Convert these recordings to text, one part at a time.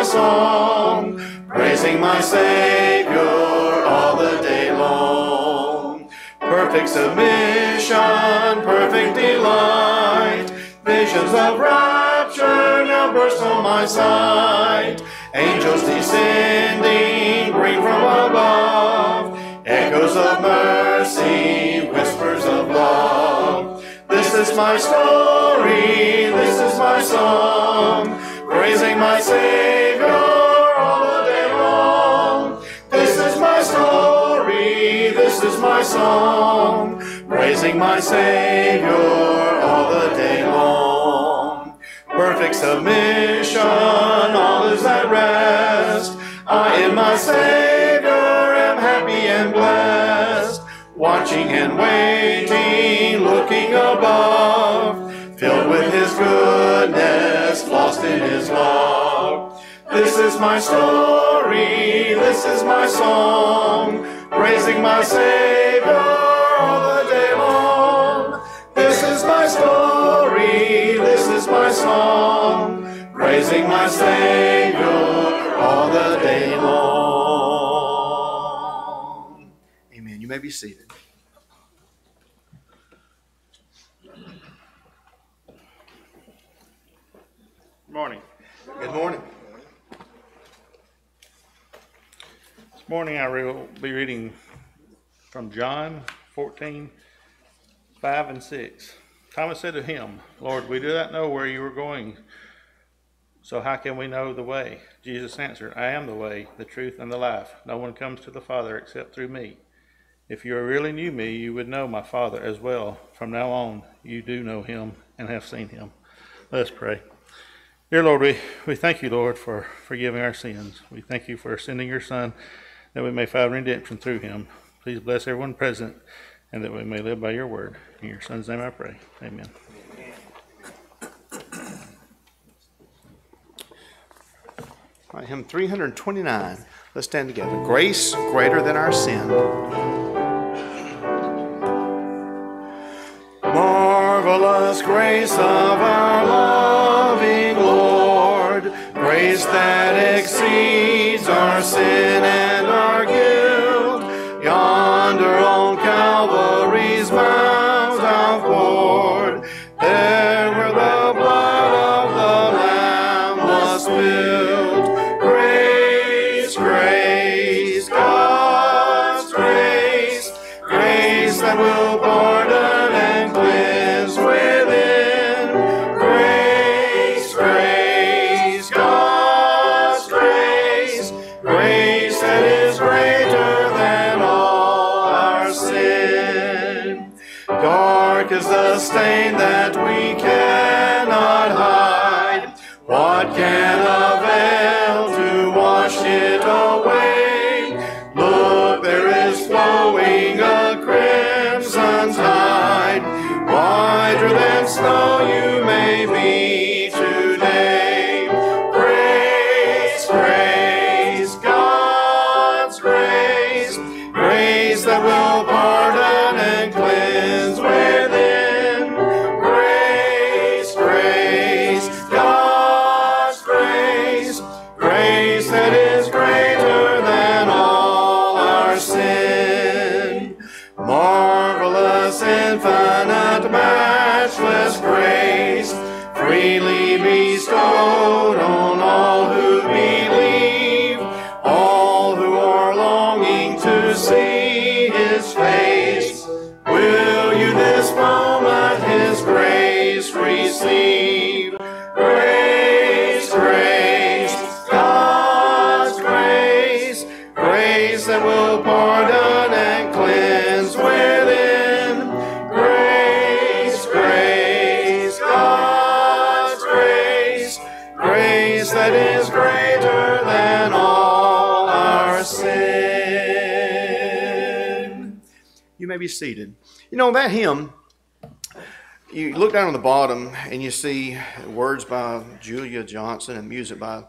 my song, praising my Savior all the day long. Perfect submission, perfect delight, visions of rapture now burst on my sight. Angels descending, bring from above, echoes of mercy, whispers of love. This is my story, this is my song, praising my Savior all the day long. This is my story, this is my song, praising my Savior all the day long. Perfect submission, all is at rest. I in my Savior am happy and blessed, watching and waiting, looking above, filled with His goodness, in His love. This is my story, this is my song, praising my Savior all the day long. This is my story, this is my song, praising my Savior all the day long. Amen. You may be seated. Morning. Good morning. This morning I will be reading from John 14, 5 and 6. Thomas said to him, Lord, we do not know where you are going, so how can we know the way? Jesus answered, I am the way, the truth, and the life. No one comes to the Father except through me. If you really knew me, you would know my Father as well. From now on, you do know him and have seen him. Let's pray. Dear Lord, we, we thank you, Lord, for forgiving our sins. We thank you for sending your Son that we may find redemption through him. Please bless everyone present and that we may live by your word. In your Son's name I pray. Amen. All right, hymn 329. Let's stand together. Grace greater than our sin. Marvelous grace of our loving sin and may be seated. You know, that hymn, you look down on the bottom and you see words by Julia Johnston and music by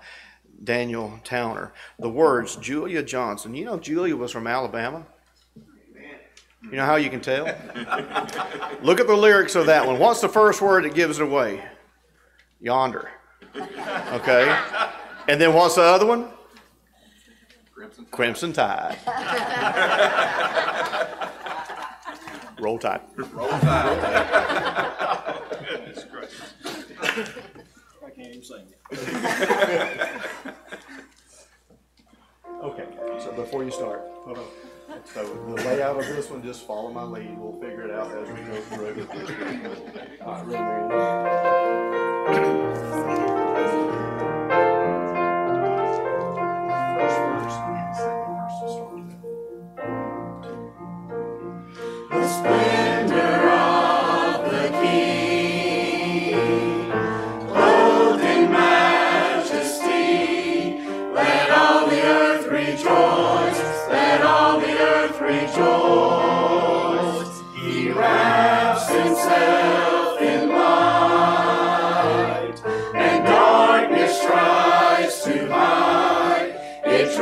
Daniel Towner. The words, Julia Johnston. You know, Julia was from Alabama. You know how you can tell? Look at the lyrics of that one. What's the first word that gives it away? Yonder. Okay. And then what's the other one? Crimson Tide. Roll Tide. Roll Tide. I can't even sing it. Okay, so before you start, hold on. So the layout of this one, just follow my lead. We'll figure it out as we go through. All right, ready, Mary? The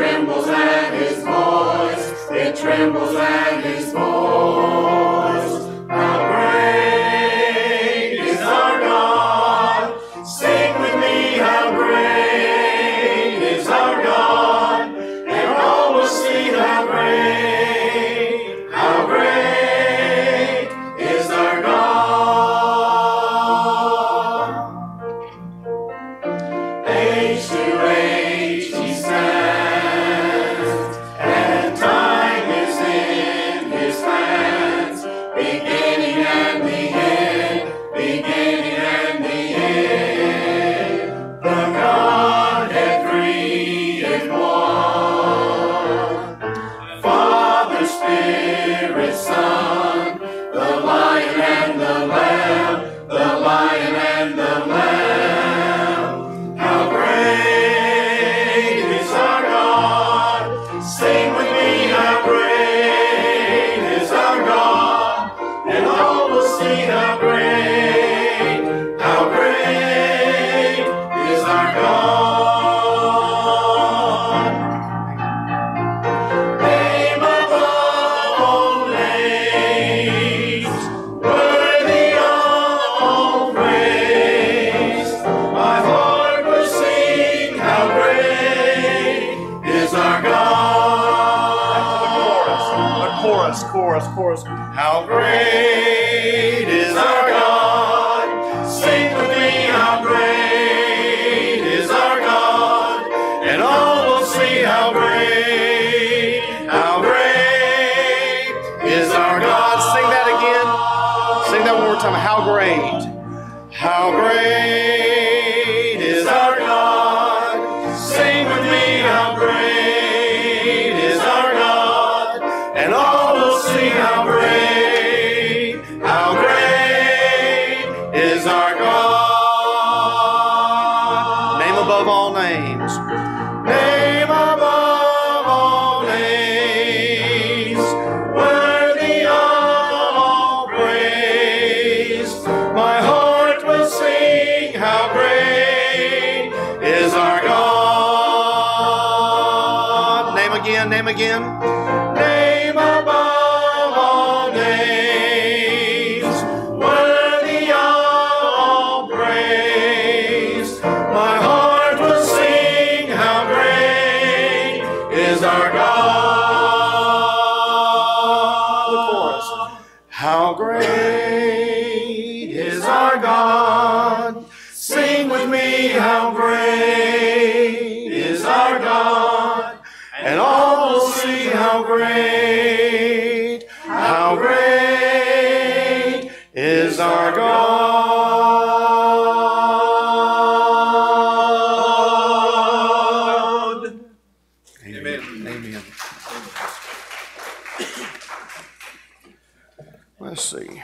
Let's see.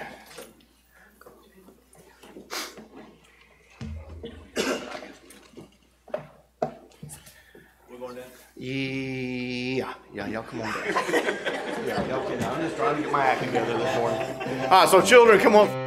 We're going down. Yeah, yeah, y'all come on down. Yeah, okay, now I'm just trying to get my act together this morning. All right, so children, come on.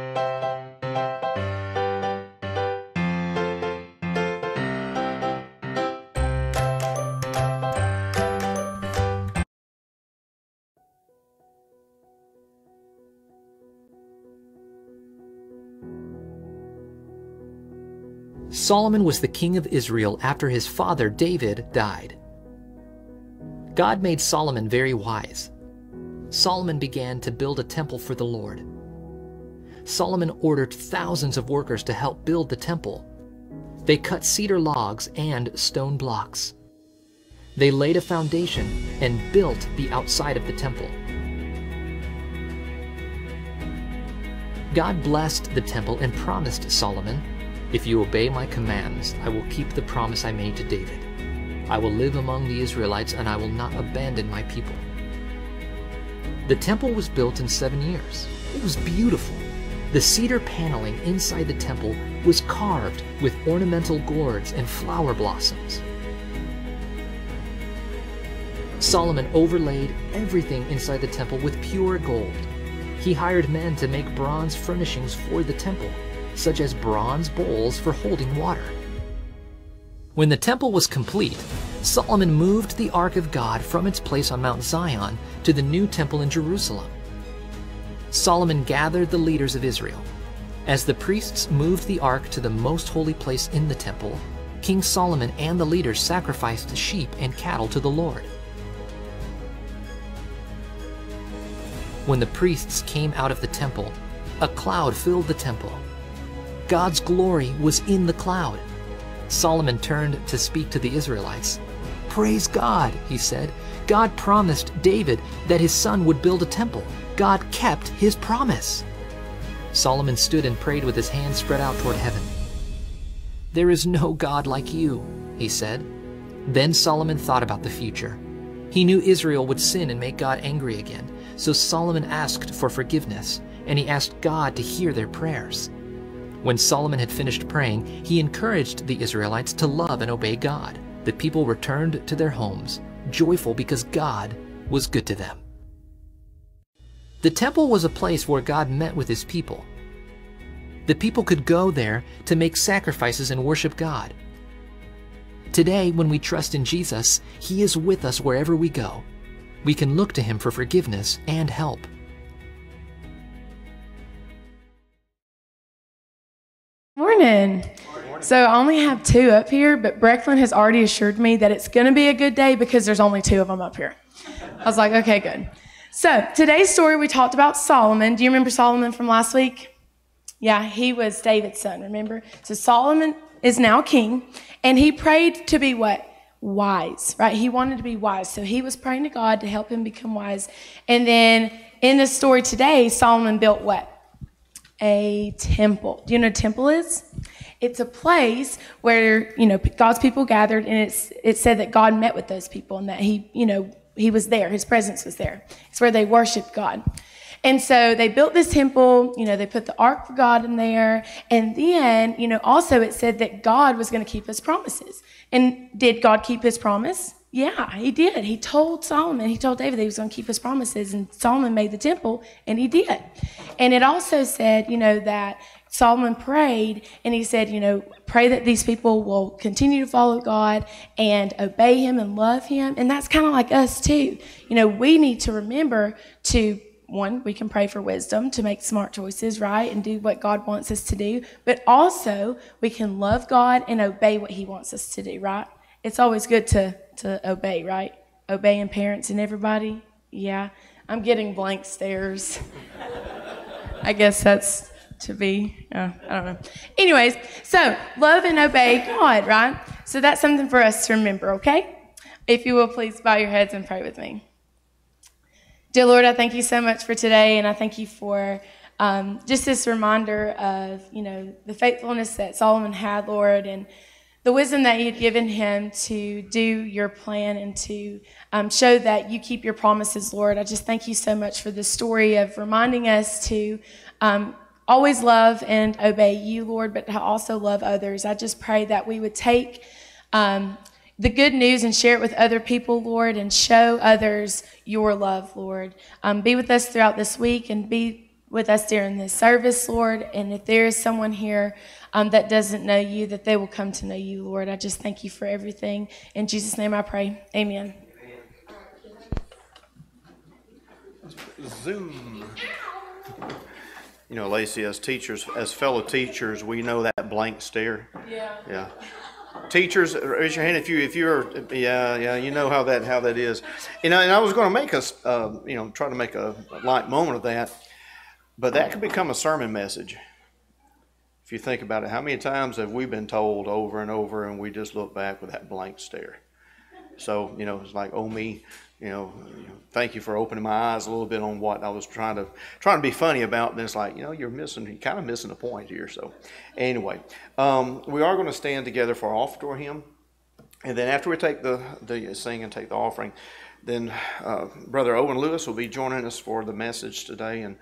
Solomon was the king of Israel after his father David died. God made Solomon very wise. Solomon began to build a temple for the Lord. Solomon ordered thousands of workers to help build the temple. They cut cedar logs and stone blocks. They laid a foundation and built the outside of the temple. God blessed the temple and promised Solomon, If you obey my commands, I will keep the promise I made to David. I will live among the Israelites and I will not abandon my people. The temple was built in seven years. It was beautiful. The cedar paneling inside the temple was carved with ornamental gourds and flower blossoms. Solomon overlaid everything inside the temple with pure gold. He hired men to make bronze furnishings for the temple, such as bronze bowls for holding water. When the temple was complete, Solomon moved the Ark of God from its place on Mount Zion to the new temple in Jerusalem. Solomon gathered the leaders of Israel. As the priests moved the ark to the most holy place in the temple, King Solomon and the leaders sacrificed sheep and cattle to the Lord. When the priests came out of the temple, a cloud filled the temple. God's glory was in the cloud. Solomon turned to speak to the Israelites. Praise God, he said. God promised David that his son would build a temple. God kept his promise. Solomon stood and prayed with his hands spread out toward heaven. There is no God like you, he said. Then Solomon thought about the future. He knew Israel would sin and make God angry again, so Solomon asked for forgiveness, and he asked God to hear their prayers. When Solomon had finished praying, he encouraged the Israelites to love and obey God. The people returned to their homes, joyful because God was good to them. The temple was a place where God met with his people. The people could go there to make sacrifices and worship God. Today, when we trust in Jesus, he is with us wherever we go. We can look to him for forgiveness and help. Morning. So I only have two up here, but Brecklin has already assured me that it's going to be a good day because there's only two of them up here. I was like, okay, good. So today's story, we talked about Solomon. Do you remember Solomon from last week? Yeah, he was David's son, remember? So Solomon is now king, and he prayed to be what? Wise, right? He wanted to be wise. So he was praying to God to help him become wise. And then in the story today, Solomon built what? A temple. Do you know what a temple is? It's a place where, you know, God's people gathered and it's, it said that God met with those people and that he, you know, he was there. His presence was there. It's where they worshiped God. And so they built this temple, you know, they put the ark for God in there. And then, you know, also it said that God was going to keep his promises. And did God keep his promise? Yeah, he did. He told Solomon, he told David that he was going to keep his promises, and Solomon made the temple, and he did. And it also said, you know, that Solomon prayed and he said, you know, pray that these people will continue to follow God and obey him and love him. And that's kind of like us too. You know, we need to remember to one, we can pray for wisdom to make smart choices, right? And do what God wants us to do. But also, we can love God and obey what he wants us to do, right? It's always good to, to obey, right? Obeying parents and everybody. Yeah. I'm getting blank stares. I guess that's to be. Uh, I don't know. Anyways, so love and obey God, right? So that's something for us to remember, okay? If you will please bow your heads and pray with me. Dear Lord, I thank you so much for today, and I thank you for um, just this reminder of, you know, the faithfulness that Solomon had, Lord, and the wisdom that you'd given him to do your plan and to um, show that you keep your promises, Lord. I just thank you so much for the story of reminding us to um, always love and obey you, Lord, but to also love others. I just pray that we would take um, the good news and share it with other people, Lord, and show others your love, Lord. Um, be with us throughout this week and be with us during this service, Lord. And if there is someone here um, that doesn't know you, that they will come to know you, Lord. I just thank you for everything. In Jesus' name I pray. Amen. Zoom. You know, Lacey, as teachers, as fellow teachers, we know that blank stare. Yeah. Yeah. Teachers, raise your hand if you if you're yeah yeah you know how that how that is. You know, and I was going to make us uh, you know try to make a light moment of that, but that could become a sermon message. If you think about it, how many times have we been told over and over, and we just look back with that blank stare? So you know, it's like, oh me, you know, thank you for opening my eyes a little bit on what I was trying to trying to be funny about. And it's like, you know, you're missing, you're kind of missing the point here. So, anyway, um, we are going to stand together for our offertory hymn, and then after we take the the sing and take the offering, then uh, Brother Owen Lewis will be joining us for the message today, and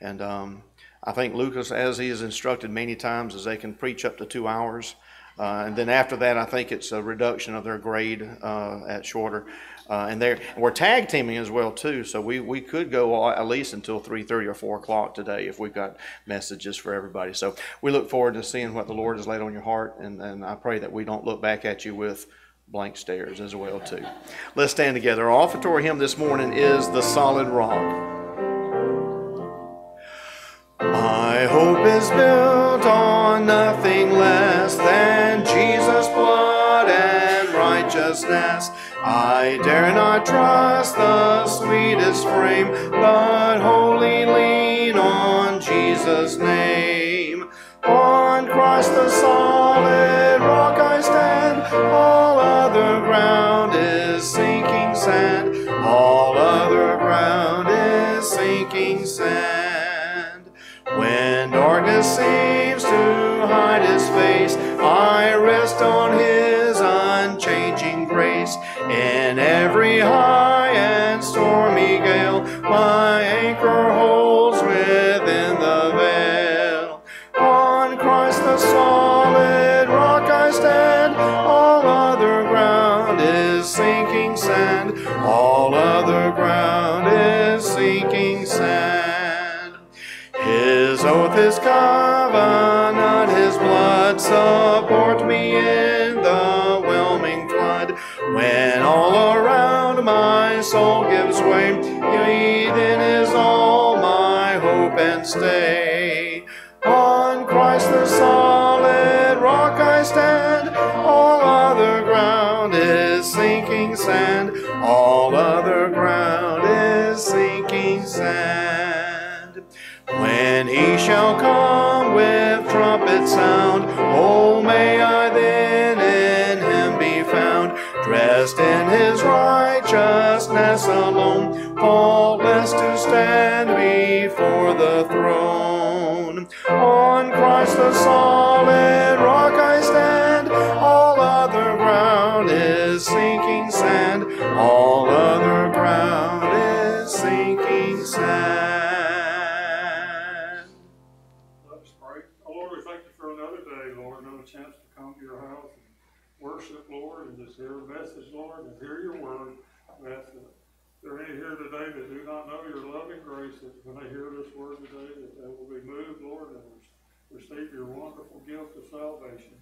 and um, I think Lucas, as he is instructed many times, is they can preach up to two hours. Uh, and then after that, I think it's a reduction of their grade uh, at shorter. Uh, and they're, we're tag teaming as well too, so we, we could go at least until 3.30 or 4 o'clock today if we've got messages for everybody. So we look forward to seeing what the Lord has laid on your heart, and, and I pray that we don't look back at you with blank stares as well too. Let's stand together. Our offertory hymn this morning is The Solid Rock. Hope is built on nothing less than Jesus' blood and righteousness. I dare not trust the sweetest frame, but wholly lean on Jesus' name. Stay. On Christ the solid rock I stand, all other ground is sinking sand, all other ground is sinking sand. When he shall come with trumpet sound, oh may I then in him be found, dressed in his righteousness alone, solid rock I stand, all other ground is sinking sand, all other ground is sinking sand. Let's pray. Oh, Lord, we thank you for another day, Lord, another chance to come to your house and worship, Lord, and just hear a message, Lord, and hear your word. We ask that if there are any here today that do not know your loving grace, that when they hear this word today, that they will be moved, Lord, and receive your wonderful gift of salvation.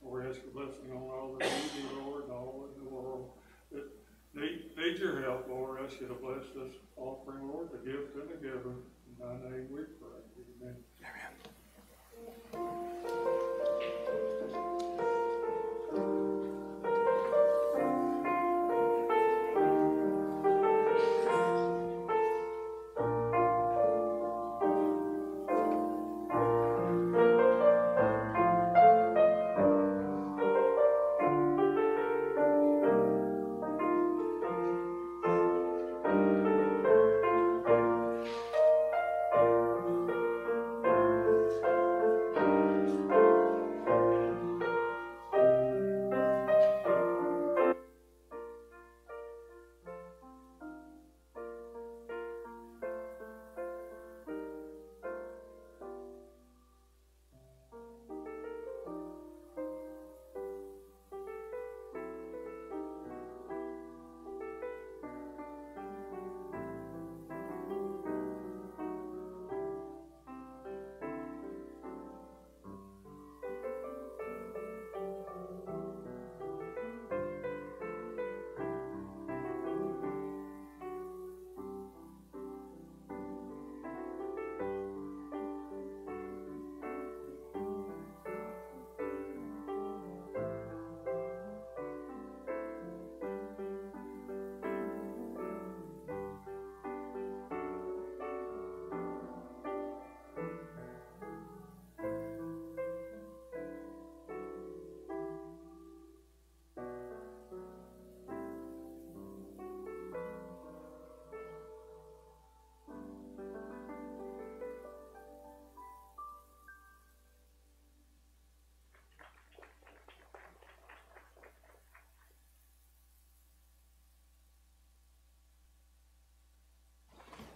We ask a blessing on all that need you, Lord, and all in the world that need, need your help, Lord. Ask you to bless this offering, Lord, the gift and the giver. In thy name we pray. Amen. Thank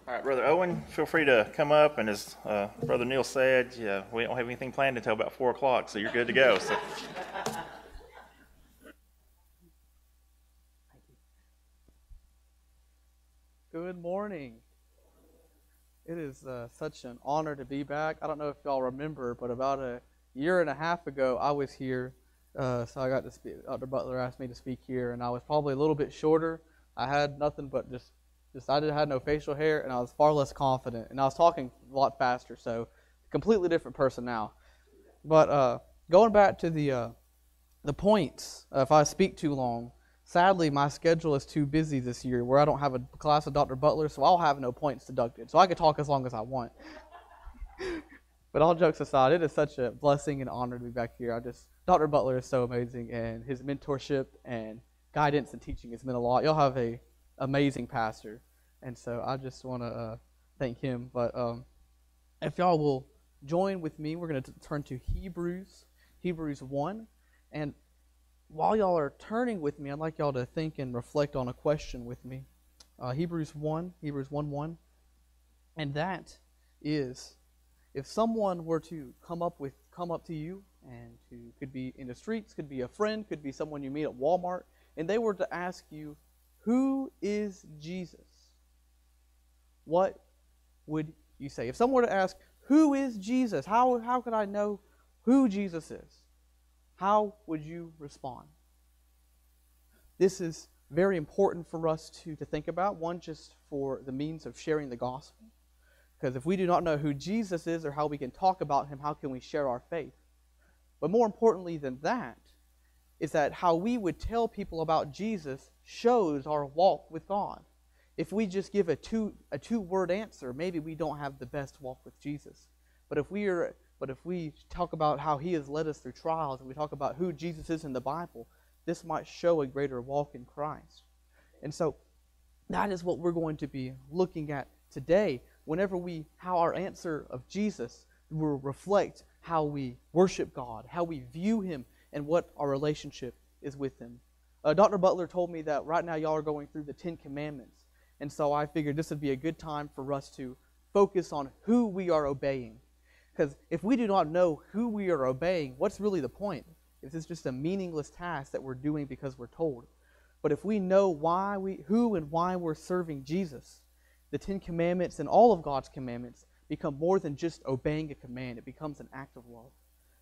All right, Brother Owen, feel free to come up. And as uh, Brother Neil said, yeah, we don't have anything planned until about 4 o'clock, so you're good to go. So. Good morning. It is uh, such an honor to be back. I don't know if y'all remember, but about a year and a half ago, I was here. Uh, so I got to speak. Dr. Butler asked me to speak here, and I was probably a little bit shorter. I had nothing but just, just I had no facial hair, and I was far less confident, and I was talking a lot faster. So, completely different person now. But uh, going back to the uh, the points, uh, if I speak too long, Sadly, my schedule is too busy this year where I don't have a class with Dr. Butler, so I'll have no points deducted. So I can talk as long as I want. but all jokes aside, it is such a blessing and honor to be back here. I just Dr. Butler is so amazing, and his mentorship and guidance and teaching has meant a lot. Y'all have a amazing pastor, and so I just want to uh, thank him. But um, if y'all will join with me, we're going to turn to Hebrews, Hebrews one, and while y'all are turning with me, I'd like y'all to think and reflect on a question with me. Uh, Hebrews 1, Hebrews 1 1. And that is if someone were to come up with come up to you and to could be in the streets, could be a friend, could be someone you meet at Walmart, and they were to ask you, Who is Jesus? What would you say? If someone were to ask, Who is Jesus? How how could I know who Jesus is? how would you respond? This is very important for us to, to think about. One, just for the means of sharing the gospel. Because if we do not know who Jesus is or how we can talk about him, how can we share our faith? But more importantly than that, is that how we would tell people about Jesus shows our walk with God. If we just give a two a two word answer, maybe we don't have the best walk with Jesus. But if we are but if we talk about how he has led us through trials and we talk about who Jesus is in the Bible, this might show a greater walk in Christ. And so that is what we're going to be looking at today. Whenever we, how our answer of Jesus will reflect how we worship God, how we view Him, and what our relationship is with Him. Uh, Dr. Butler told me that right now y'all are going through the Ten Commandments. And so I figured this would be a good time for us to focus on who we are obeying because if we do not know who we are obeying, what's really the point? If it's just a meaningless task that we're doing because we're told. But if we know why we, who and why we're serving Jesus, the Ten Commandments and all of God's commandments become more than just obeying a command. It becomes an act of love.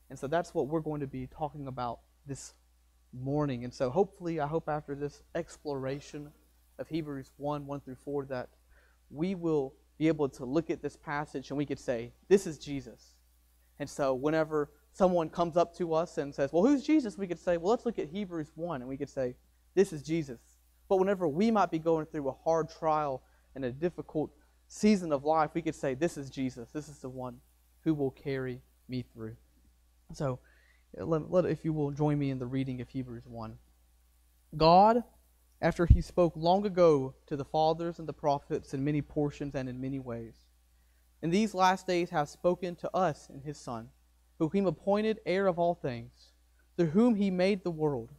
And so that's what we're going to be talking about this morning. And so hopefully, I hope after this exploration of Hebrews 1 1 through 4 that we will be able to look at this passage and we could say, This is Jesus. And so whenever someone comes up to us and says, Well, who's Jesus? We could say, Well, let's look at Hebrews 1 and we could say, This is Jesus. But whenever we might be going through a hard trial and a difficult season of life, we could say, This is Jesus. This is the one who will carry me through. So, let, let, if you will join me in the reading of Hebrews 1. God after he spoke long ago to the fathers and the prophets in many portions and in many ways. In these last days have spoken to us in his Son, whom he appointed heir of all things, through whom he made the world.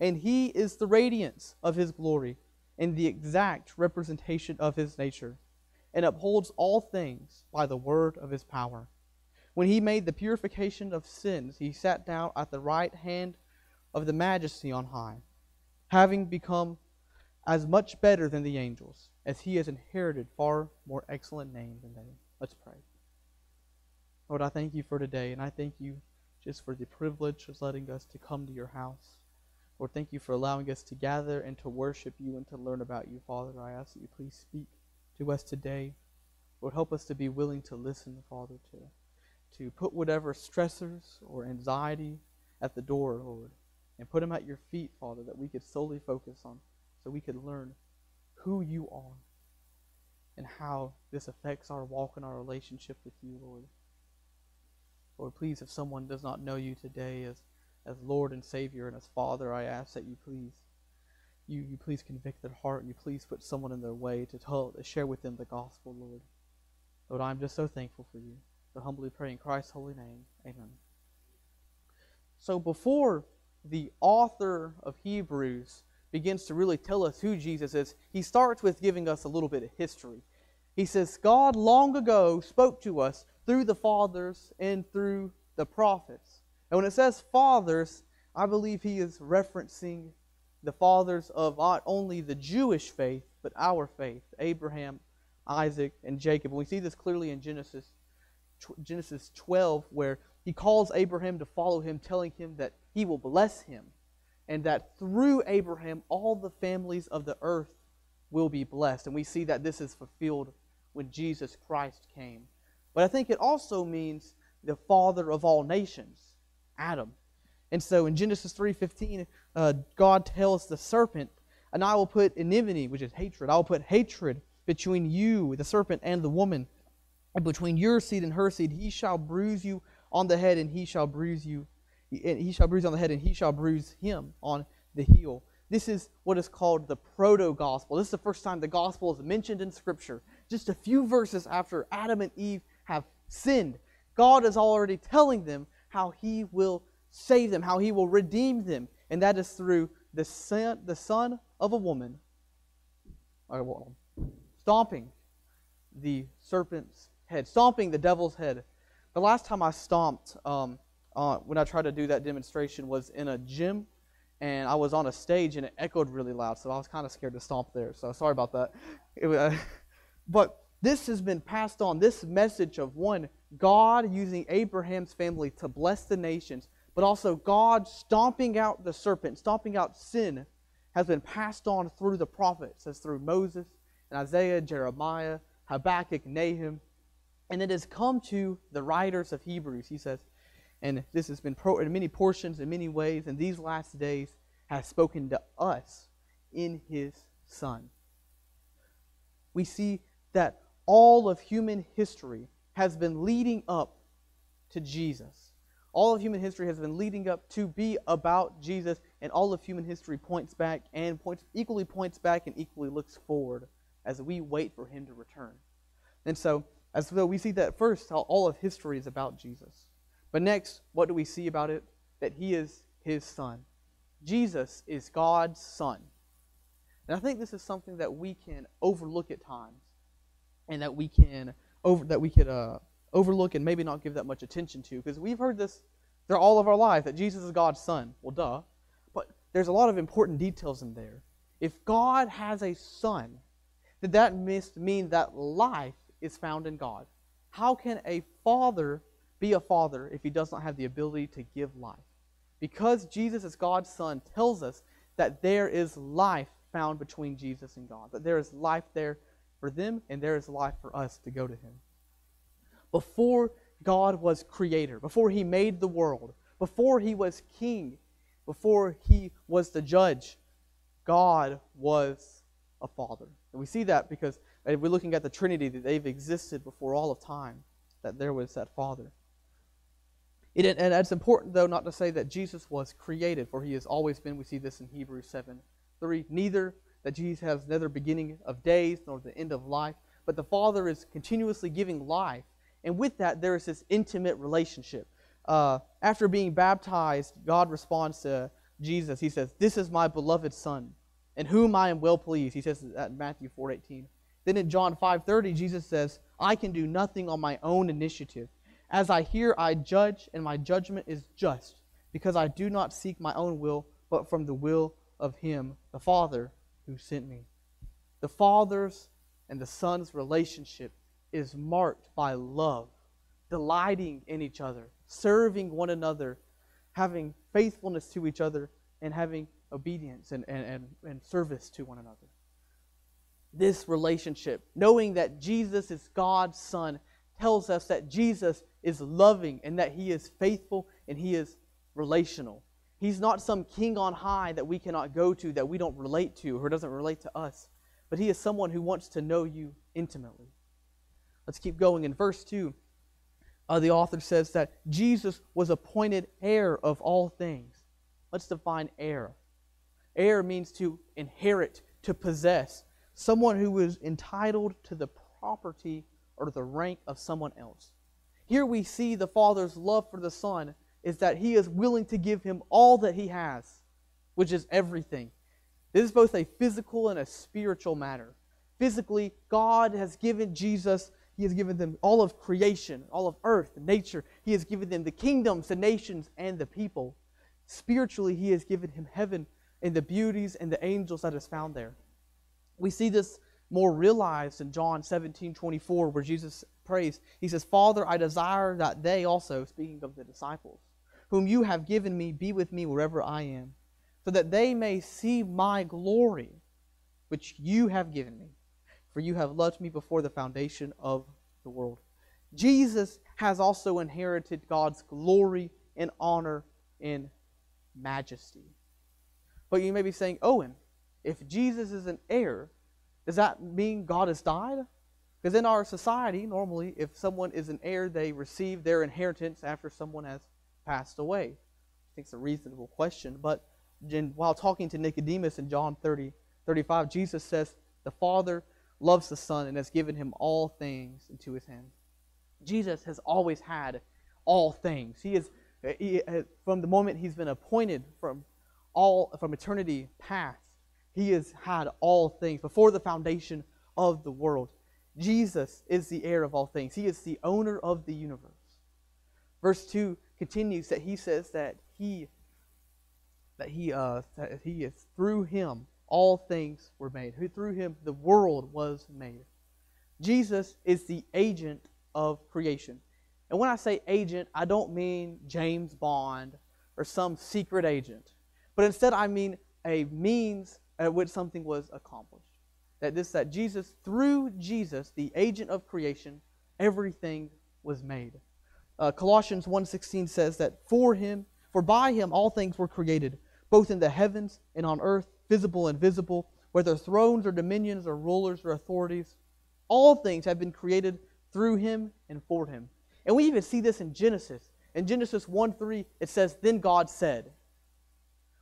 And he is the radiance of his glory and the exact representation of his nature, and upholds all things by the word of his power. When he made the purification of sins, he sat down at the right hand of the majesty on high having become as much better than the angels, as he has inherited far more excellent name than they. Let's pray. Lord, I thank you for today, and I thank you just for the privilege of letting us to come to your house. Lord, thank you for allowing us to gather and to worship you and to learn about you, Father. I ask that you please speak to us today. Lord, help us to be willing to listen, Father, to, to put whatever stressors or anxiety at the door, Lord, and put them at your feet, Father, that we could solely focus on, so we could learn who you are and how this affects our walk and our relationship with you, Lord. Lord, please, if someone does not know you today as, as Lord and Savior and as Father, I ask that you please you, you please convict their heart and you please put someone in their way to tell to share with them the gospel, Lord. Lord, I'm just so thankful for you. So humbly pray in Christ's holy name. Amen. So before the author of Hebrews begins to really tell us who Jesus is, he starts with giving us a little bit of history. He says, God long ago spoke to us through the fathers and through the prophets. And when it says fathers, I believe he is referencing the fathers of not only the Jewish faith, but our faith Abraham, Isaac, and Jacob. And we see this clearly in Genesis, Genesis 12, where he calls Abraham to follow him, telling him that he will bless him, and that through Abraham, all the families of the earth will be blessed. And we see that this is fulfilled when Jesus Christ came. But I think it also means the father of all nations, Adam. And so in Genesis 3:15, uh, God tells the serpent, "And I will put enmity, which is hatred. I will put hatred between you, the serpent, and the woman, and between your seed and her seed. He shall bruise you on the head, and he shall bruise you. He shall bruise on the head, and he shall bruise him on the heel." This is what is called the proto gospel. This is the first time the gospel is mentioned in Scripture. Just a few verses after Adam and Eve have sinned, God is already telling them how He will save them, how He will redeem them, and that is through the son, the son of a woman stomping the serpent's head, stomping the devil's head. The last time I stomped, um, uh, when I tried to do that demonstration, was in a gym and I was on a stage and it echoed really loud, so I was kind of scared to stomp there. So sorry about that. uh, but this has been passed on. This message of one, God using Abraham's family to bless the nations, but also God stomping out the serpent, stomping out sin, has been passed on through the prophets, as through Moses and Isaiah, Jeremiah, Habakkuk, Nahum, and it has come to the writers of Hebrews. He says, and this has been pro- in many portions, in many ways, in these last days, has spoken to us in his Son. We see that all of human history has been leading up to Jesus. All of human history has been leading up to be about Jesus, and all of human history points back and points equally points back and equally looks forward as we wait for him to return. And so, as though we see that first, how all of history is about Jesus. But next, what do we see about it? That he is his son. Jesus is God's son. And I think this is something that we can overlook at times and that we can over that we could uh, overlook and maybe not give that much attention to because we've heard this through all of our life that Jesus is God's son. Well, duh. But there's a lot of important details in there. If God has a son, did that mean that life is found in God? How can a father be a father if he does not have the ability to give life. Because Jesus is God's Son tells us that there is life found between Jesus and God, that there is life there for them and there is life for us to go to Him. Before God was creator, before He made the world, before He was king, before He was the judge, God was a father. And we see that because we're looking at the Trinity, that they've existed before all of time, that there was that Father. It, and it's important, though, not to say that Jesus was created, for he has always been. We see this in Hebrews 7 3. Neither that Jesus has neither beginning of days nor the end of life, but the Father is continuously giving life. And with that, there is this intimate relationship. Uh, after being baptized, God responds to Jesus. He says, This is my beloved Son, in whom I am well pleased. He says that in Matthew 4.18. Then in John 5.30, Jesus says, I can do nothing on my own initiative. As I hear, I judge, and my judgment is just, because I do not seek my own will, but from the will of Him, the Father, who sent me. The Father's and the Son's relationship is marked by love, delighting in each other, serving one another, having faithfulness to each other, and having obedience and, and, and, and service to one another. This relationship, knowing that Jesus is God's Son, tells us that Jesus is loving and that he is faithful and he is relational. He's not some king on high that we cannot go to, that we don't relate to, or doesn't relate to us, but he is someone who wants to know you intimately. Let's keep going. In verse 2, uh, the author says that Jesus was appointed heir of all things. Let's define heir. Heir means to inherit, to possess, someone who is entitled to the property or the rank of someone else. Here we see the Father's love for the Son is that He is willing to give him all that He has, which is everything. This is both a physical and a spiritual matter. physically, God has given Jesus, He has given them all of creation, all of earth, nature. He has given them the kingdoms, the nations, and the people. Spiritually, He has given him heaven and the beauties and the angels that is found there. We see this more realized in John 17 24, where Jesus prays. He says, Father, I desire that they also, speaking of the disciples, whom you have given me, be with me wherever I am, so that they may see my glory, which you have given me. For you have loved me before the foundation of the world. Jesus has also inherited God's glory and honor and majesty. But you may be saying, Owen, if Jesus is an heir, does that mean God has died? Because in our society, normally, if someone is an heir, they receive their inheritance after someone has passed away. I think it's a reasonable question. But while talking to Nicodemus in John 30, 35, Jesus says, The Father loves the Son and has given him all things into his hand. Jesus has always had all things. He is he, from the moment he's been appointed from all from eternity past, he has had all things before the foundation of the world. Jesus is the heir of all things. He is the owner of the universe. Verse 2 continues that he says that he that he uh that he is through him all things were made. Who through him the world was made. Jesus is the agent of creation. And when I say agent, I don't mean James Bond or some secret agent. But instead I mean a means at which something was accomplished. That this that Jesus through Jesus, the agent of creation, everything was made. Uh, Colossians 1:16 says that for him, for by him all things were created, both in the heavens and on earth, visible and invisible, whether thrones or dominions or rulers or authorities, all things have been created through him and for him. And we even see this in Genesis. In Genesis 1 3, it says, Then God said.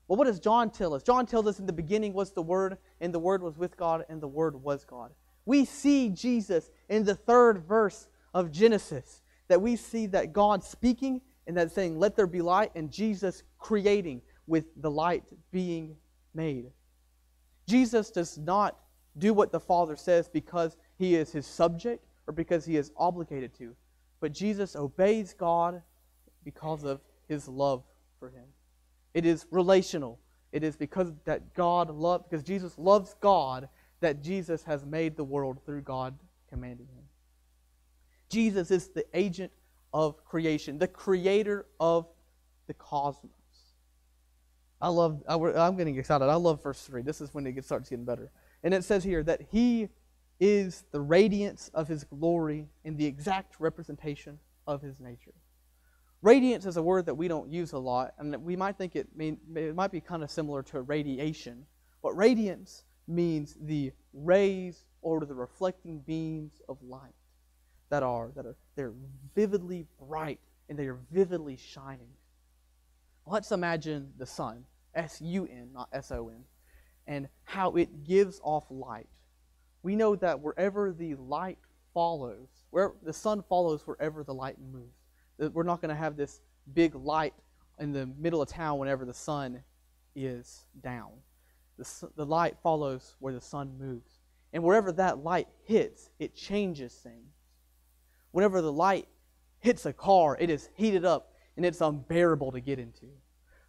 Well, what does John tell us? John tells us in the beginning was the Word, and the Word was with God, and the Word was God. We see Jesus in the third verse of Genesis, that we see that God speaking and that saying, Let there be light, and Jesus creating with the light being made. Jesus does not do what the Father says because he is his subject or because he is obligated to, but Jesus obeys God because of his love for him. It is relational. It is because that God love because Jesus loves God that Jesus has made the world through God commanding him. Jesus is the agent of creation, the creator of the cosmos. I love, I, am getting excited. I love verse 3. This is when it starts getting better. And it says here that he is the radiance of his glory and the exact representation of his nature. Radiance is a word that we don't use a lot, and we might think it, mean, it might be kind of similar to radiation. But radiance means the rays or the reflecting beams of light that are that are they're vividly bright and they are vividly shining. Let's imagine the sun, S U N, not S O N, and how it gives off light. We know that wherever the light follows, where the sun follows wherever the light moves. We're not going to have this big light in the middle of town whenever the sun is down. The, the light follows where the sun moves. And wherever that light hits, it changes things. Whenever the light hits a car, it is heated up and it's unbearable to get into.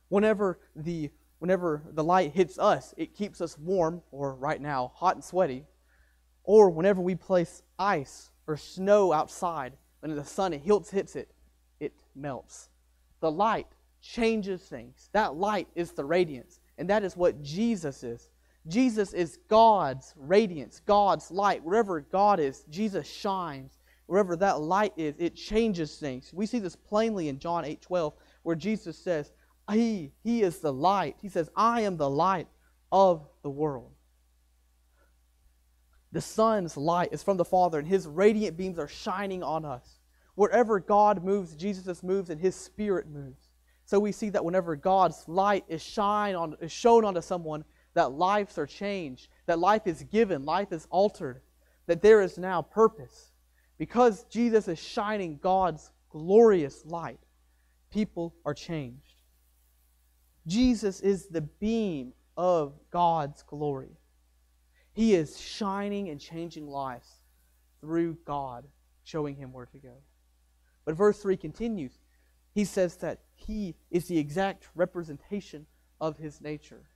Whenever the whenever the light hits us, it keeps us warm, or right now, hot and sweaty. Or whenever we place ice or snow outside, when the sun hits it, it melts. The light changes things. That light is the radiance. And that is what Jesus is. Jesus is God's radiance, God's light. Wherever God is, Jesus shines wherever that light is, it changes things. We see this plainly in John 8 12, where Jesus says, He, he is the light. He says, I am the light of the world. The sun's light is from the Father, and his radiant beams are shining on us. Wherever God moves, Jesus moves, and his spirit moves. So we see that whenever God's light is shine on is shown onto someone, that lives are changed, that life is given, life is altered, that there is now purpose. Because Jesus is shining God's glorious light, people are changed. Jesus is the beam of God's glory. He is shining and changing lives through God, showing him where to go. But verse 3 continues. He says that he is the exact representation of his nature.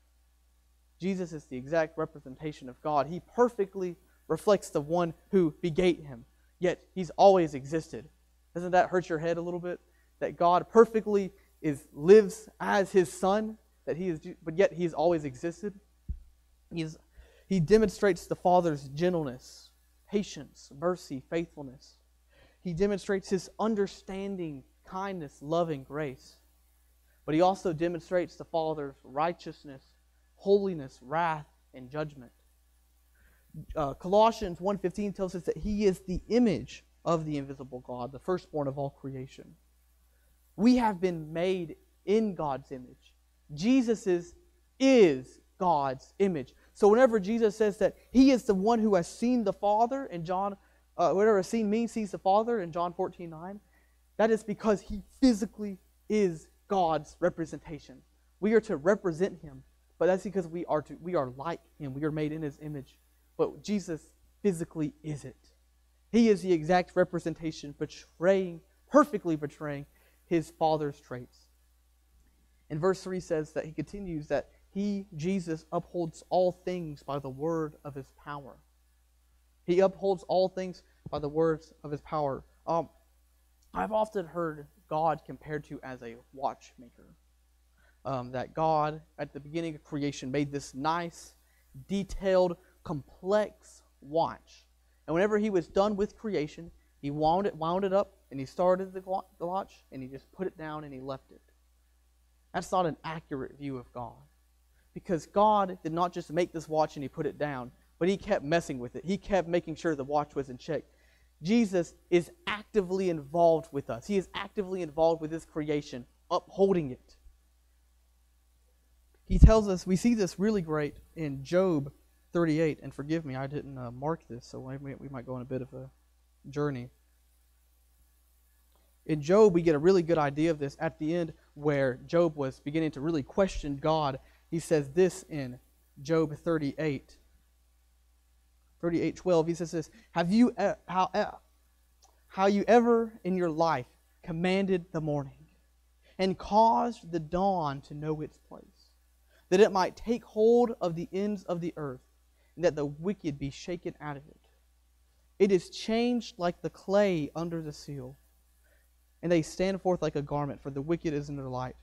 Jesus is the exact representation of God. He perfectly reflects the one who begate him, yet he's always existed. Doesn't that hurt your head a little bit? That God perfectly is lives as his son, that he is but yet he's always existed. He's, he demonstrates the Father's gentleness, patience, mercy, faithfulness. He demonstrates his understanding, kindness, loving grace. But he also demonstrates the Father's righteousness, holiness, wrath, and judgment. Uh, Colossians 1.15 tells us that he is the image of the invisible God, the firstborn of all creation. We have been made in God's image. Jesus is, is God's image. So whenever Jesus says that he is the one who has seen the Father in John, uh, whatever seen means sees the Father in John 14, 9, that is because he physically is God's representation. We are to represent him, but that's because we are to we are like him. We are made in his image. But Jesus physically is it. He is the exact representation, betraying, perfectly betraying his father's traits. And verse 3 says that he continues that he, Jesus, upholds all things by the word of his power. He upholds all things by the words of his power. Um, I've often heard God compared to as a watchmaker. Um, that God, at the beginning of creation, made this nice, detailed, complex watch. And whenever he was done with creation, he wound it, wound it up, and he started the watch, and he just put it down and he left it. That's not an accurate view of God because God did not just make this watch and he put it down, but he kept messing with it. He kept making sure the watch was in check. Jesus is actively involved with us. He is actively involved with his creation, upholding it. He tells us, we see this really great in Job 38. And forgive me, I didn't uh, mark this, so we, we might go on a bit of a journey. In Job, we get a really good idea of this at the end where Job was beginning to really question God he says this in Job 38. 38 12 he says this have you how, how you ever in your life commanded the morning and caused the dawn to know its place that it might take hold of the ends of the earth and that the wicked be shaken out of it it is changed like the clay under the seal and they stand forth like a garment for the wicked is in their light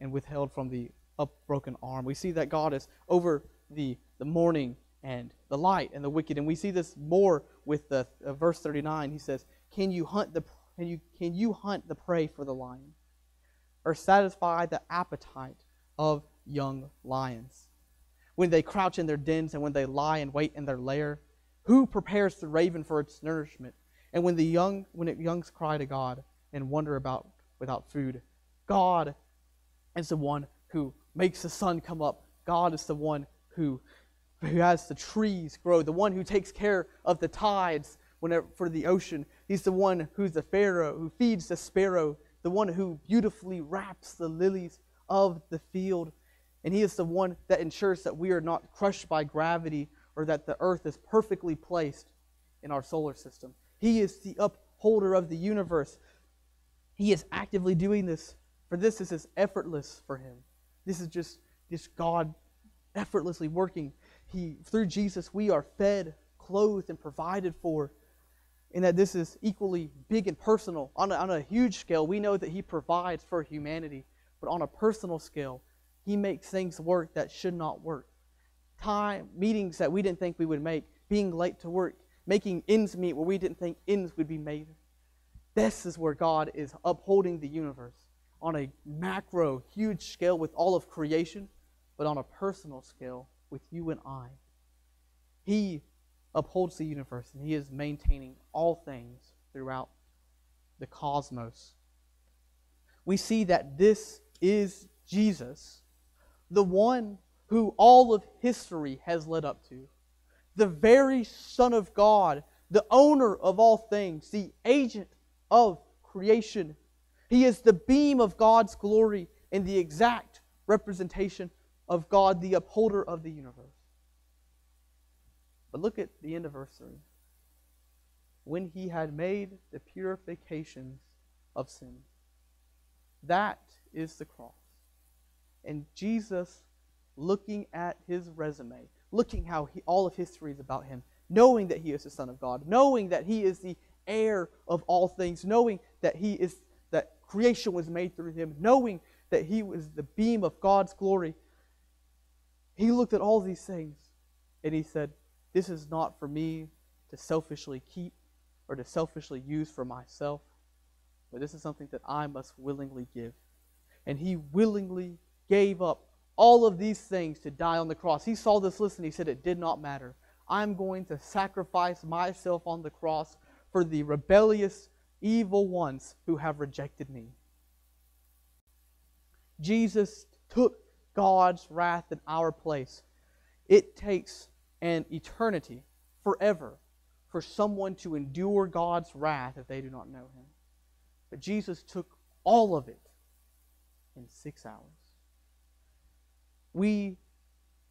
and withheld from the upbroken arm. We see that God is over the, the morning and the light and the wicked. And we see this more with the uh, verse 39. He says, Can you hunt the can you can you hunt the prey for the lion? Or satisfy the appetite of young lions? When they crouch in their dens and when they lie and wait in their lair, who prepares the raven for its nourishment? And when the young when it youngs cry to God and wonder about without food, God is the one who makes the sun come up. God is the one who, who has the trees grow, the one who takes care of the tides whenever, for the ocean. He's the one who's the Pharaoh, who feeds the sparrow, the one who beautifully wraps the lilies of the field. And He is the one that ensures that we are not crushed by gravity or that the earth is perfectly placed in our solar system. He is the upholder of the universe. He is actively doing this, for this is effortless for Him. This is just, just God effortlessly working. He, through Jesus, we are fed, clothed, and provided for. And that this is equally big and personal. On a, on a huge scale, we know that He provides for humanity. But on a personal scale, He makes things work that should not work. Time, meetings that we didn't think we would make, being late to work, making ends meet where we didn't think ends would be made. This is where God is upholding the universe on a macro, huge scale with all of creation, but on a personal scale with you and I. He upholds the universe and He is maintaining all things throughout the cosmos. We see that this is Jesus, the one who all of history has led up to, the very Son of God, the owner of all things, the agent of creation he is the beam of God's glory and the exact representation of God, the upholder of the universe. But look at the end of verse 3. When he had made the purifications of sin. That is the cross. And Jesus, looking at his resume, looking how he, all of history is about him, knowing that he is the Son of God, knowing that he is the heir of all things, knowing that he is that creation was made through him, knowing that he was the beam of God's glory. He looked at all these things and he said, This is not for me to selfishly keep or to selfishly use for myself, but this is something that I must willingly give. And he willingly gave up all of these things to die on the cross. He saw this list and he said, It did not matter. I'm going to sacrifice myself on the cross for the rebellious, evil ones who have rejected me. Jesus took God's wrath in our place. It takes an eternity, forever, for someone to endure God's wrath if they do not know Him. But Jesus took all of it in six hours. We,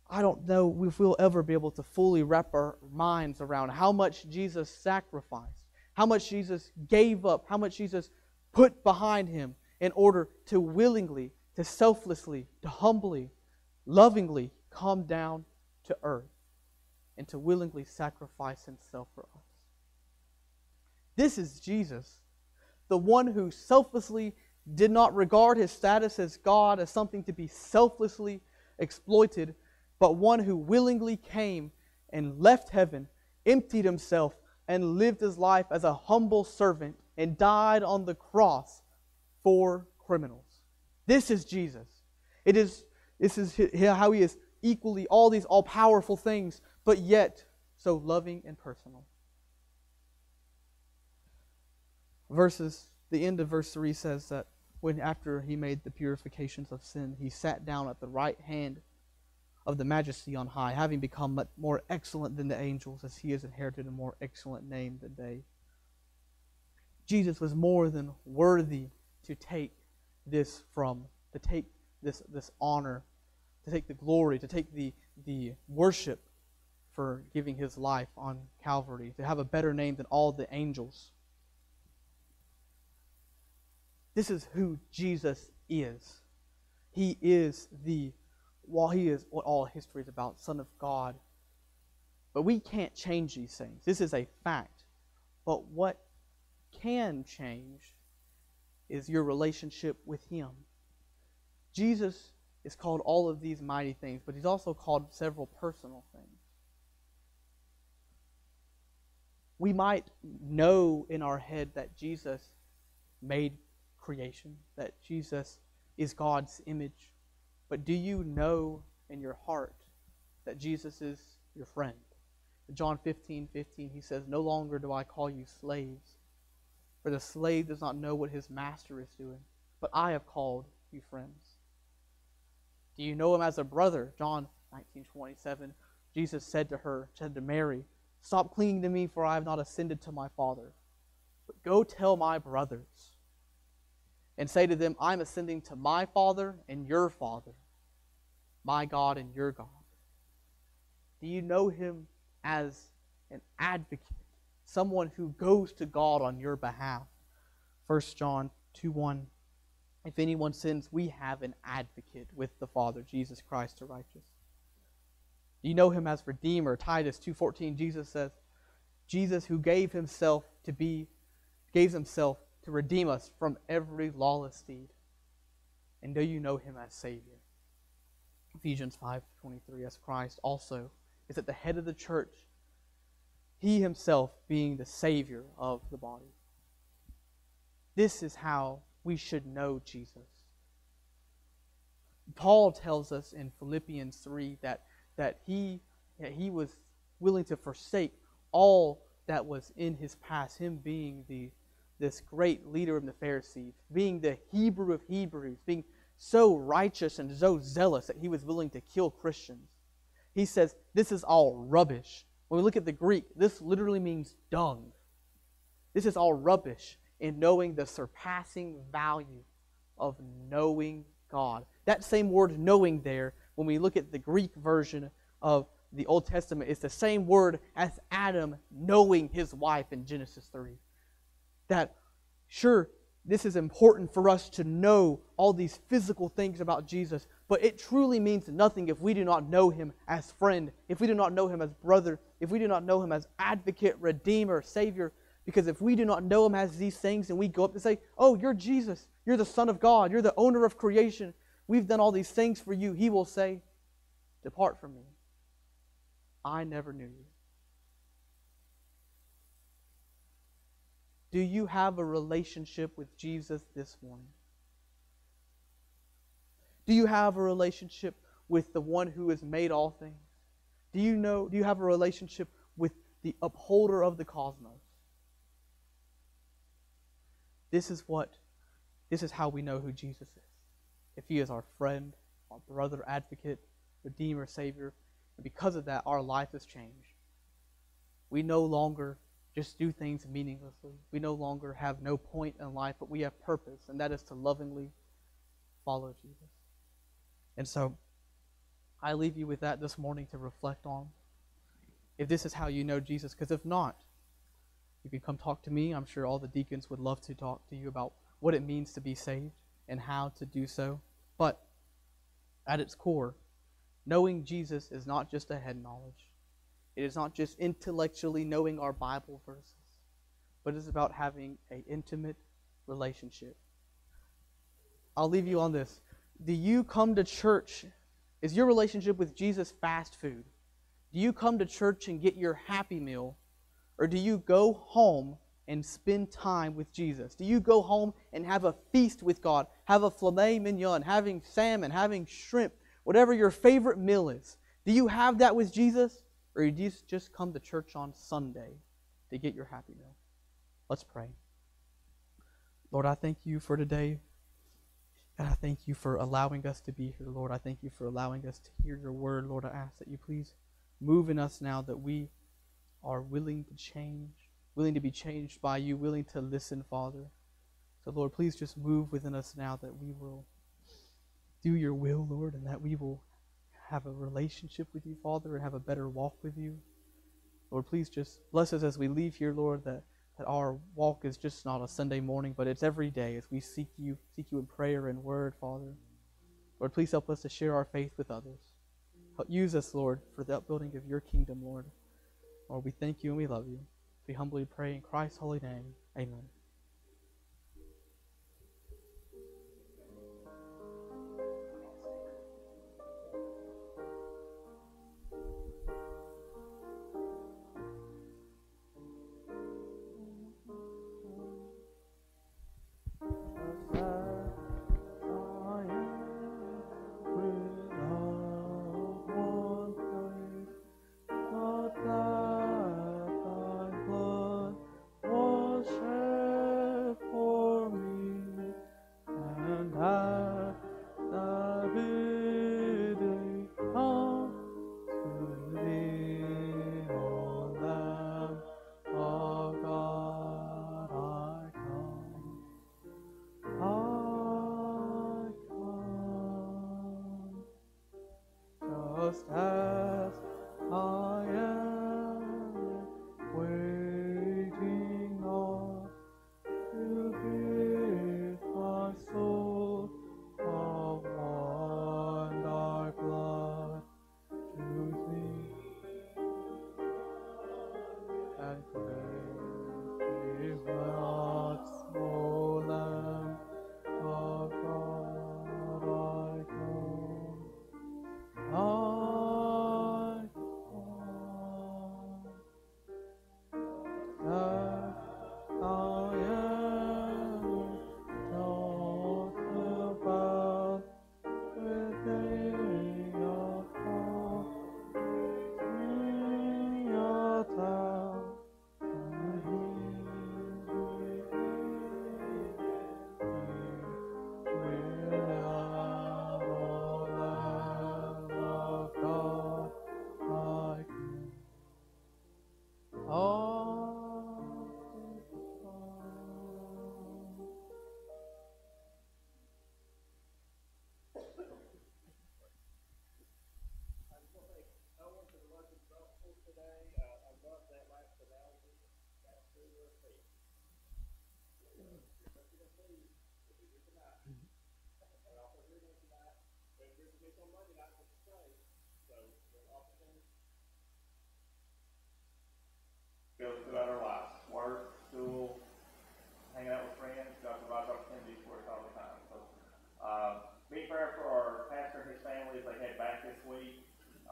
I don't know if we'll ever be able to fully wrap our minds around how much Jesus sacrificed, how much Jesus gave up, how much Jesus put behind Him in order to willingly, to selflessly, to humbly, lovingly come down to earth and to willingly sacrifice Himself for us. This is Jesus the one who selflessly did not regard his status as God as something to be selflessly exploited, but one who willingly came and left heaven, emptied himself, and lived his life as a humble servant and died on the cross for criminals. This is Jesus. It is this is how he is equally all these all powerful things, but yet so loving and personal. verses, the end of verse 3 says that when after he made the purifications of sin, he sat down at the right hand of the majesty on high, having become more excellent than the angels, as he has inherited a more excellent name than they. Jesus was more than worthy to take this from, to take this, this honor, to take the glory, to take the, the worship for giving his life on Calvary, to have a better name than all the angels. This is who Jesus is. He is the, while he is what all history is about, Son of God. But we can't change these things. This is a fact. But what can change is your relationship with Him. Jesus is called all of these mighty things, but He's also called several personal things. We might know in our head that Jesus made creation, that Jesus is God's image. But do you know in your heart that Jesus is your friend? John 15 15, he says, No longer do I call you slaves, for the slave does not know what his master is doing, but I have called you friends. Do you know him as a brother? John 19:27. Jesus said to her, said to Mary, Stop clinging to me, for I have not ascended to my Father. But go tell my brothers and say to them, I'm ascending to my Father and your Father, my God and your God. Do you know him as an advocate, someone who goes to God on your behalf? 1 John 2 1. If anyone sins, we have an advocate with the Father, Jesus Christ the righteous. You know him as Redeemer? Titus 2.14, Jesus says, Jesus who gave himself to be, gave himself to redeem us from every lawless deed. And do you know him as Savior? Ephesians 5:23 as Christ also is at the head of the church, he himself being the savior of the body. This is how we should know Jesus. Paul tells us in Philippians 3 that, that he, that he was willing to forsake all that was in his past, him being the this great leader of the Pharisees, being the Hebrew of Hebrews, being so righteous and so zealous that he was willing to kill Christians. He says, This is all rubbish. When we look at the Greek, this literally means dung. This is all rubbish in knowing the surpassing value of knowing God. That same word knowing there, when we look at the Greek version of the Old Testament is the same word as Adam knowing his wife in Genesis 3. That, sure, this is important for us to know all these physical things about Jesus, but it truly means nothing if we do not know him as friend, if we do not know him as brother, if we do not know him as advocate, redeemer, savior. Because if we do not know him as these things and we go up and say, Oh, you're Jesus, you're the Son of God, you're the owner of creation, we've done all these things for you, he will say, Depart from me. I never knew you. Do you have a relationship with Jesus this morning? Do you have a relationship with the one who has made all things? Do you know do you have a relationship with the upholder of the cosmos? This is what this is how we know who Jesus is. If he is our friend, our brother, advocate, redeemer, savior, and because of that our life has changed. We no longer just do things meaninglessly. We no longer have no point in life, but we have purpose, and that is to lovingly follow Jesus. And so, I leave you with that this morning to reflect on. If this is how you know Jesus, because if not, you can come talk to me. I'm sure all the deacons would love to talk to you about what it means to be saved and how to do so. But at its core, knowing Jesus is not just a head knowledge. It is not just intellectually knowing our Bible verses, but it's about having an intimate relationship. I'll leave you on this. Do you come to church? Is your relationship with Jesus fast food? Do you come to church and get your happy meal? Or do you go home and spend time with Jesus? Do you go home and have a feast with God? Have a filet mignon, having salmon, having shrimp, whatever your favorite meal is? Do you have that with Jesus? Or do you just come to church on Sunday to get your happy meal? Let's pray. Lord, I thank you for today. And I thank you for allowing us to be here, Lord. I thank you for allowing us to hear your word. Lord, I ask that you please move in us now that we are willing to change, willing to be changed by you, willing to listen, Father. So, Lord, please just move within us now that we will do your will, Lord, and that we will have a relationship with you, Father, and have a better walk with you. Lord, please just bless us as we leave here, Lord, that, that our walk is just not a Sunday morning, but it's every day as we seek you, seek you in prayer and word, Father. Lord, please help us to share our faith with others. Help use us, Lord, for the upbuilding of your kingdom, Lord. Lord, we thank you and we love you. We humbly pray in Christ's holy name. Amen.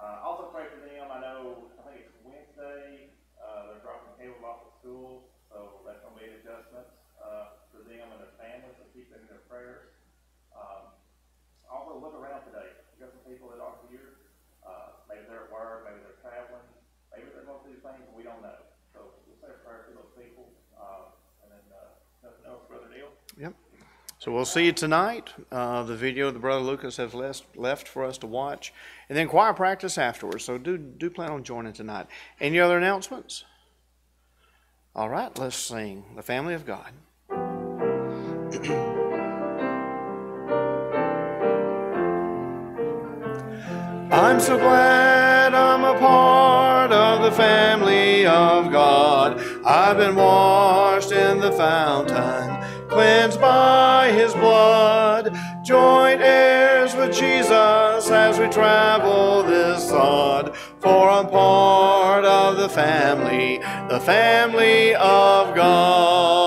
Uh, also pray for them. I know, I think it's Wednesday. Uh, they're dropping Caleb off at school, so that's going to be an adjustment uh, for them and their families, so keep them in their prayers. Um, also, look around today. We've got some people that aren't here. Uh, maybe they're at work, maybe they're traveling, maybe they're going through things we don't know. So we'll see you tonight. Uh, the video that Brother Lucas has left, left for us to watch, and then choir practice afterwards. So do do plan on joining tonight. Any other announcements? All right, let's sing "The Family of God." I'm so glad I'm a part of the family of God. I've been washed in the fountain, cleansed by his blood. Joint heirs with Jesus as we travel this sod. For I'm part of the family, the family of God.